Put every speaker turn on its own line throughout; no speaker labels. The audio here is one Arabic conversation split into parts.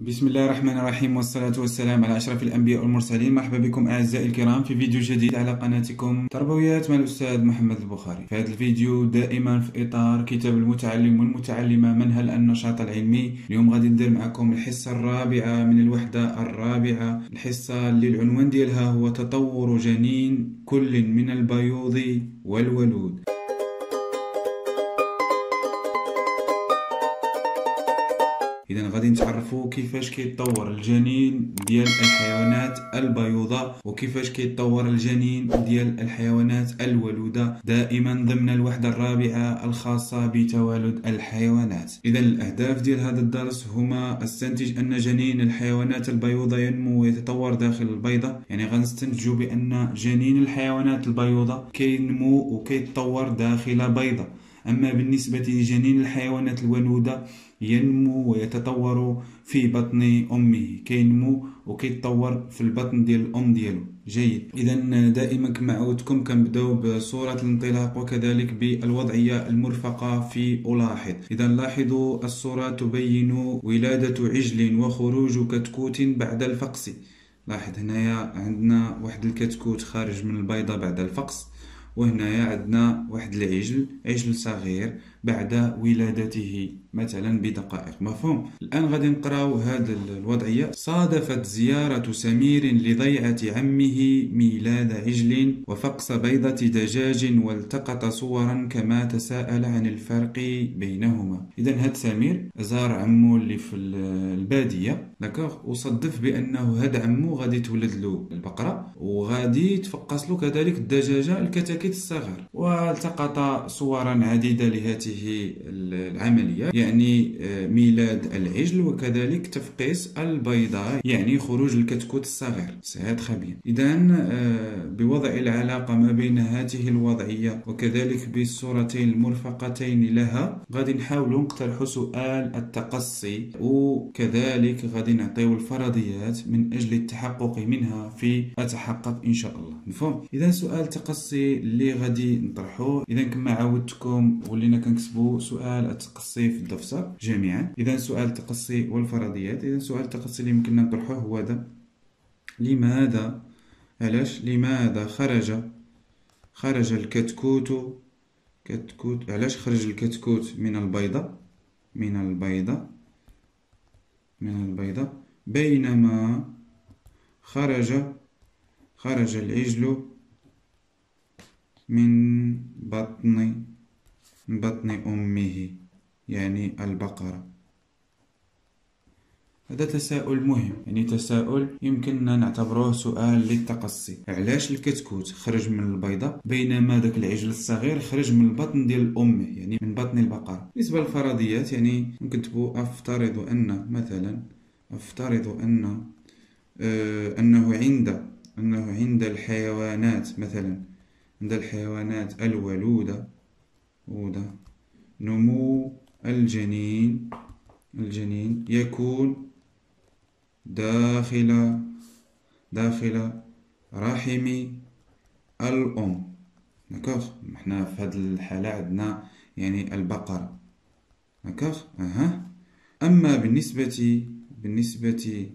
بسم الله الرحمن الرحيم والصلاة والسلام على أشرف الأنبياء والمرسلين مرحبا بكم أعزائي الكرام في فيديو جديد على قناتكم تربويات مع الأستاذ محمد البخاري في هذا الفيديو دائما في إطار كتاب المتعلم والمتعلمة منهل النشاط العلمي اليوم غادي ندير معكم الحصة الرابعة من الوحدة الرابعة الحصة اللي العنوان ديالها هو تطور جنين كل من البيوض والولود اذا غادي نتعرفوا كيفاش كيتطور الجنين ديال الحيوانات البيوضة وكيفاش كيتطور الجنين ديال الحيوانات الولودة دائما ضمن الوحدة الرابعة الخاصة بتوالد الحيوانات. اذا الأهداف ديال هذا الدرس هما استنتج أن جنين الحيوانات البيوضة ينمو ويتطور داخل البيضة. يعني غنستنتجوا بأن جنين الحيوانات البيوضة كينمو وكيتطور داخل بيضة أما بالنسبة لجنين الحيوانات الولودة ينمو ويتطور في بطن أمه. كينمو وكيتطور في البطن ديال الأم ديالو. جيد. إذا دائما كما عودتكم كنبدأو بصورة الانطلاق وكذلك بالوضعية المرفقة في ألاحظ. إذا لاحظوا الصورة تبين ولادة عجل وخروج كتكوت بعد الفقس. لاحظ هنايا عندنا واحد الكتكوت خارج من البيضة بعد الفقس. وهنايا عندنا واحد العجل عجل صغير. بعد ولادته مثلا بدقائق. مفهوم؟ الآن غادي نقراو هذه الوضعية. صادفت زيارة سمير لضيعة عمه ميلاد عجل وفقس بيضة دجاج والتقط صورا كما تساءل عن الفرق بينهما. إذا هاد سمير زار عمو اللي في البادية. داكوغ؟ وصدف بأنه هاد عمو غادي تولد له البقرة وغادي تفقس له كذلك الدجاجة الكتاكيت الصغار والتقط صورا عديدة لهذه هذه العملية يعني آه، ميلاد العجل وكذلك تفقيس البيضة يعني خروج الكتكوت الصغير. سهاد خبير. إذا آه، بوضع العلاقة ما بين هذه الوضعية وكذلك بالصورتين المرفقتين لها غادي نحاول نقترح سؤال التقصي وكذلك غادي نعطيو الفرضيات من أجل التحقق منها في أتحقق إن شاء الله. مفهوم؟ إذا سؤال تقصي اللي غادي نطرحه إذا كما عودتكم ولينا كنكتب نكتبوا سؤال التقصي في الدفتر جميعا. اذا سؤال التقصي والفرضيات. اذا سؤال التقصي اللي يمكننا نطرحه هو هذا. لماذا؟ علاش؟ لماذا خرج؟ خرج الكتكوت؟ كتكوت. علاش خرج الكتكوت من البيضة؟ من البيضة. من البيضة. بينما خرج خرج العجل من بطن بطن أمه يعني البقرة. هذا تساؤل مهم يعني تساؤل يمكننا نعتبره سؤال للتقصي. علاش الكتكوت خرج من البيضة بينما ذاك العجل الصغير خرج من البطن ديال أمه يعني من بطن البقرة؟ بالنسبة للفرضيات يعني نكتبوا أفترض أن مثلا أفترض أن آه أنه عند أنه عند الحيوانات مثلا عند الحيوانات الولودة وده نمو الجنين. الجنين يكون داخل داخل رحم الأم. d'accord حنا في هاد الحالة عندنا يعني البقرة d'accord أها. أما بالنسبة بالنسبة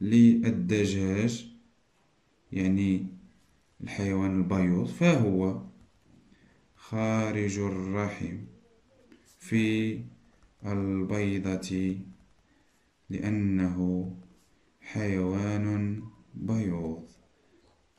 للدجاج يعني الحيوان البيوض فهو خارج الرحم في البيضة لأنه حيوان بيوض.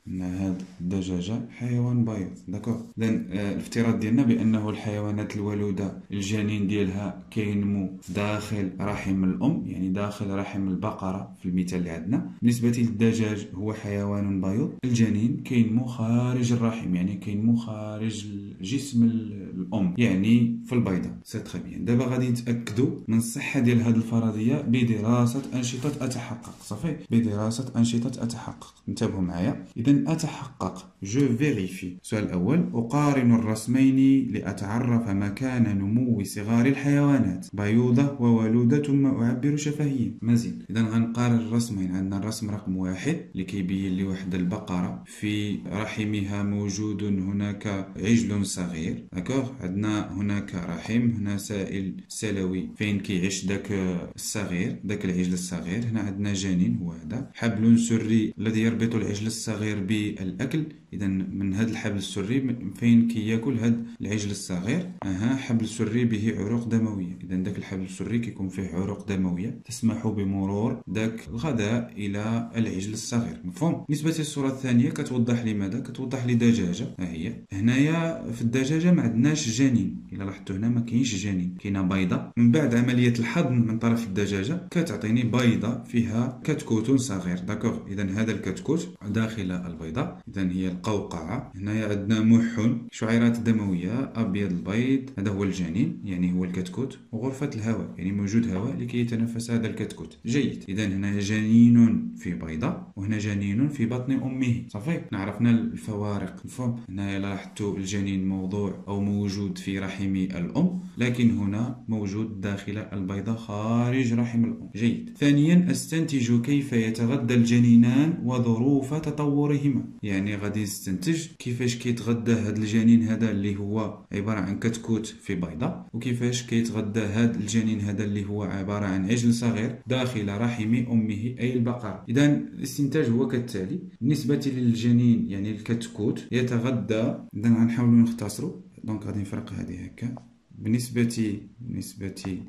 إن هاد الدجاجة حيوان بيض. d'accord اذا آه، الافتراض ديالنا بأنه الحيوانات الولودة الجنين ديالها كينمو داخل رحم الأم يعني داخل رحم البقرة في المثال اللي عندنا. بالنسبة للدجاج هو حيوان بيض. الجنين كينمو خارج الرحم يعني كينمو خارج جسم الأم يعني في البيضة. c'est très bien دابا غادي نتأكدوا من الصحة ديال هذه الفرضية بدراسه أنشطة أتحقق. صافي؟ بدراسه أنشطة أتحقق. انتبهوا معايا. اذا أتحقق. je vérifie السؤال الأول أقارن الرسمين لأتعرف مكان نمو صغار الحيوانات. بيوضة وولودة ثم أعبر شفهيا. مزيد. إذا غنقارن الرسمين عندنا الرسم رقم واحد اللي كيبين لي واحد البقرة. في رحمها موجود هناك عجل صغير. d'accord عندنا هناك رحم هنا سائل سلوي. فين كيعيش داك الصغير؟ داك العجل الصغير. هنا عندنا جنين هو هذا. حبل سري الذي يربط العجل الصغير بالأكل اذا من هذا الحبل السري فين كياكل هذا العجل الصغير؟ أها حبل سري به عروق دموية. اذا داك الحبل السري كيكون فيه عروق دموية تسمح بمرور داك الغذاء إلى العجل الصغير. مفهوم؟ بالنسبة للصورة الثانية كتوضح لي ماذا؟ كتوضح لي دجاجة. ها هي. هنايا في الدجاجة ما عندناش جنين. إلا لاحظتوا هنا ما كاينش جنين كاينة بيضة. من بعد عملية الحضن من طرف الدجاجة كتعطيني بيضة فيها كتكوت صغير. d'accord. اذا هذا الكتكوت داخل البيضة. اذا هي القوقعة. هنايا عندنا محن شعيرات دموية أبيض البيض هذا هو الجنين يعني هو الكتكوت. وغرفة الهواء يعني موجود هواء لكي يتنفس هذا الكتكوت. جيد. اذا هنا جنين في بيضة وهنا جنين في بطن أمه. صافي. عرفنا الفوارق. مفهوم؟ هنا لاحظتوا الجنين موضوع أو موجود في رحم الأم لكن هنا موجود داخل البيضة خارج رحم الأم. جيد. ثانيا استنتج كيف يتغذى الجنينان وظروف تطورهما. يعني غادي نستنتج كيفاش كيتغذى هذا الجنين هذا اللي هو عبارة عن كتكوت في بيضة وكيفاش كيتغذى هذا الجنين هذا اللي هو عبارة عن عجل صغير داخل رحم أمه أي البقره إذا الاستنتاج هو كالتالي بالنسبة للجنين يعني الكتكوت يتغذى إذا غنحاولوا نختصروا دونك غادي نفرق هذه هكا. بالنسبة بالنسبة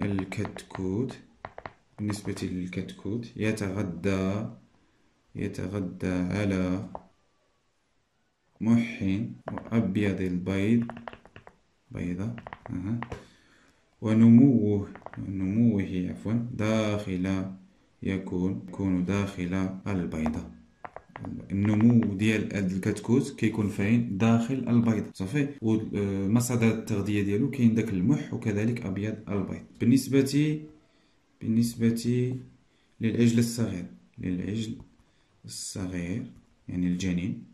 للكتكوت بالنسبة للكتكوت يتغذى يتغذى على محن وأبيض البيض بيضة أه. ونموه نموه عفوا داخل يكون يكون داخل البيضة. النمو ديال هاد الكتكوت كيكون فين؟ داخل البيض صافي. ومصادر التغذية ديالو كاين داك المح وكذلك أبيض البيض. بالنسبة بالنسبة للعجل الصغير للعجل الصغير يعني الجنين.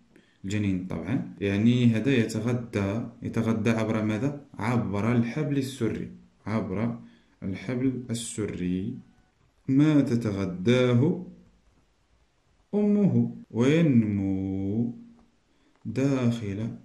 الجنين طبعا. يعني هذا يتغذى يتغذى عبر ماذا؟ عبر الحبل السري. عبر الحبل السري. ما تتغذاه أمه. وينمو داخل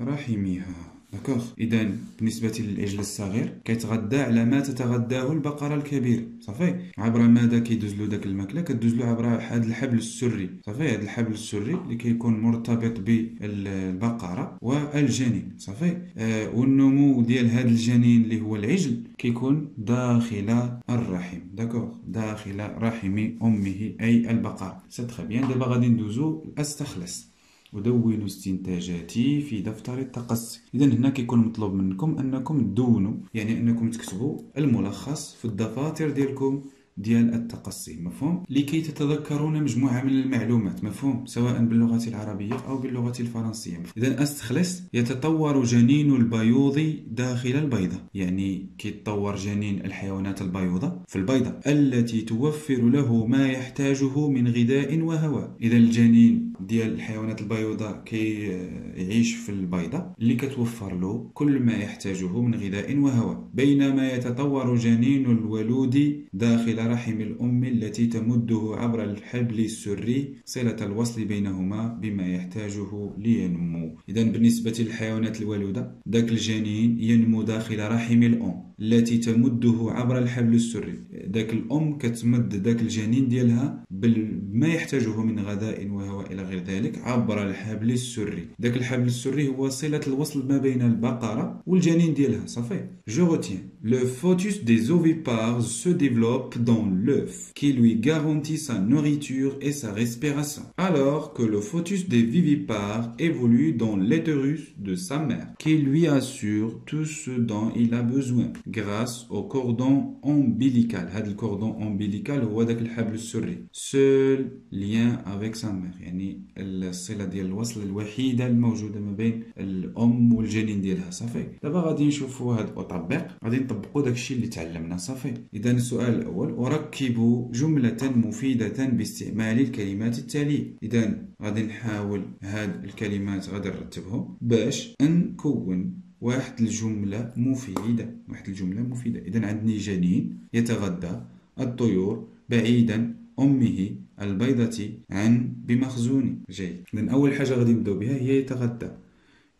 رحمها. d'accord اذا بالنسبة للعجل الصغير كيتغذى على ما تتغذاه البقرة الكبيره صافي. عبر ماذا كيدوز له داك الماكلة؟ كدوز له عبر هذا الحبل السري. صافي. هذا الحبل السري اللي كيكون مرتبط بالبقرة والجنين. صافي. آه والنمو ديال هذا الجنين اللي هو العجل كيكون داخل الرحم. d'accord داخل رحم أمه أي البقرة. c'est très bien دابا غادي ندوزو الاستخلص ودونوا استنتاجاتي في دفتر التقصي. اذا هنا كيكون مطلوب منكم أنكم تدونوا يعني أنكم تكتبوا الملخص في الدفاتر ديالكم. ديال التقصي مفهوم؟ لكي تتذكرون مجموعة من المعلومات مفهوم؟ سواء باللغة العربية أو باللغة الفرنسية. اذا أستخلص. يتطور جنين البيوض داخل البيضة. يعني كيتطور جنين الحيوانات البيوضة في البيضة التي توفر له ما يحتاجه من غذاء وهواء. اذا الجنين ديال الحيوانات البيوضة كيعيش في البيضة اللي كتوفر له كل ما يحتاجه من غذاء وهواء. بينما يتطور جنين الولود داخل رحم الأم التي تمده عبر الحبل السري صلة الوصل بينهما بما يحتاجه لينمو. إذا بالنسبة للحيوانات الولودة ذاك الجنين ينمو داخل رحم الأم التي تمده عبر الحبل السري. ذاك الأم كتمد ذاك الجنين ديالها بما يحتاجه من غذاء وهواء إلى غير ذلك عبر الحبل السري. ذاك الحبل السري هو صلة الوصل ما بين البقرة والجنين ديالها صافي. جو retiens. Le foetus des ovipares se développe dans l'œuf qui lui garantit sa nourriture et sa respiration alors que le foetus des vivipares évolue dans l'utérus de sa mère qui lui assure tout ce dont il a besoin grâce au cordon ombilical هذا الكوردون ombilical هو داك الحبل السري seul lien avec sa mère يعني الصله ديال الوصل الوحيده الموجوده ما بين الام والجنين ديالها صافي دابا غادي نشوفوا هذا الاطباق غادي نطبقوا داكشي اللي تعلمنا صافي اذا السؤال الاول أركب جملة مفيدة باستعمال الكلمات التالية. إذا غادي نحاول هاد الكلمات غادي نرتبهم. باش نكون واحد الجملة مفيدة واحد الجملة مفيدة. إذا عندني جنين يتغذى الطيور بعيدا أمه البيضة عن بمخزون جيد. إذا أول حاجة غادي نبداو بها هي يتغذى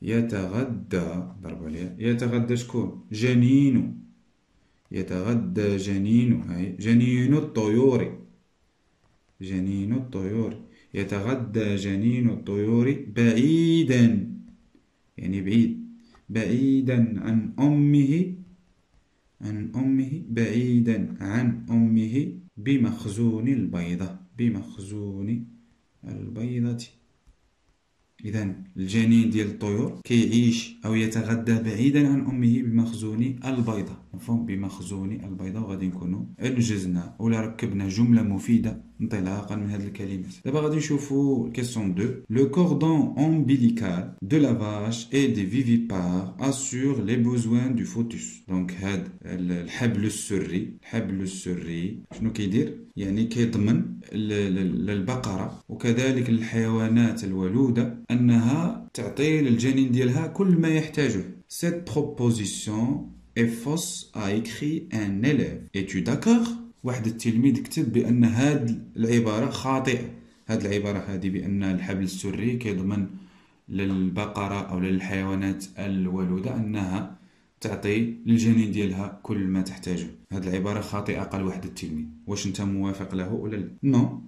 يتغدى ضربوا عليها. يتغدى شكون؟ جنين يتغدى جنين جنين الطيور. جنين الطيور. يتغدى جنين الطيور بعيدا يعني بعيد. بعيدا عن أمه عن أمه بعيدا عن أمه بمخزون البيضة بمخزون البيضة. إذا الجنين ديال الطيور كيعيش أو يتغذى بعيدا عن أمه بمخزون البيضة مفهوم؟ بمخزون البيضة وغادي نكونوا أنجزنا ولا ركبنا جملة مفيدة. انطلاقا من هذه الكلمات دابا غادي نشوفوا question 2 le cordon ombilical de la vache et des vivipares assure les besoins du fœtus donc هاد الحبل السري الحبل السري شنو كيدير يعني كيضمن للبقرة وكذلك للحيوانات الولودة أنها تعطي للجنين ديالها كل ما يحتاجه Cette proposition est fausse a écrit un élève. Es-tu d'accord? واحد التلميذ كتب بأن هاد العبارة خاطئة. هاد العبارة هذه بأن الحبل السري كيضمن للبقرة أو للحيوانات الولودة أنها تعطي للجنين ديالها كل ما تحتاجه. هاد العبارة خاطئة قال واحد التلميذ. واش أنت موافق له ولا لا؟ non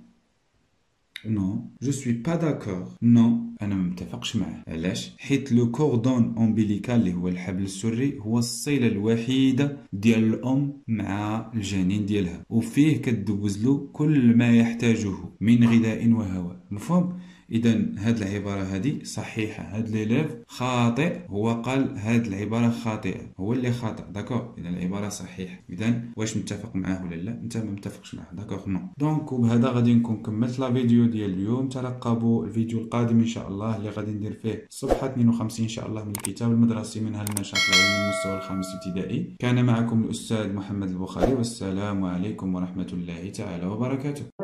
non je suis pas d'accord non أنا ما متفقش معاه. علاش؟ حيت le cordon ombilical اللي هو الحبل السري هو الصله الوحيدة ديال الأم مع الجنين ديالها. وفيه كدوز له كل ما يحتاجه من غذاء وهواء. مفهوم؟ اذا هاد العبارة هذه صحيحة. هاد l'élève خاطئ. هو قال هاد العبارة خاطئة. هو اللي خاطئ. d'accord. اذا العبارة صحيحة. اذا واش متفق معاه ولا لا؟ أنت ما متفقش معاه. d'accord. Non. Donc وبهذا غادي نكون كملت la vidéo ديال اليوم. ترقبوا الفيديو القادم إن شاء الله اللي غادي ندير فيه صفحه 52 إن شاء الله من الكتاب المدرسي من النشاط العلمي المستوى الخامس ابتدائي كان معكم الأستاذ محمد البخاري. والسلام عليكم ورحمة الله تعالى وبركاته.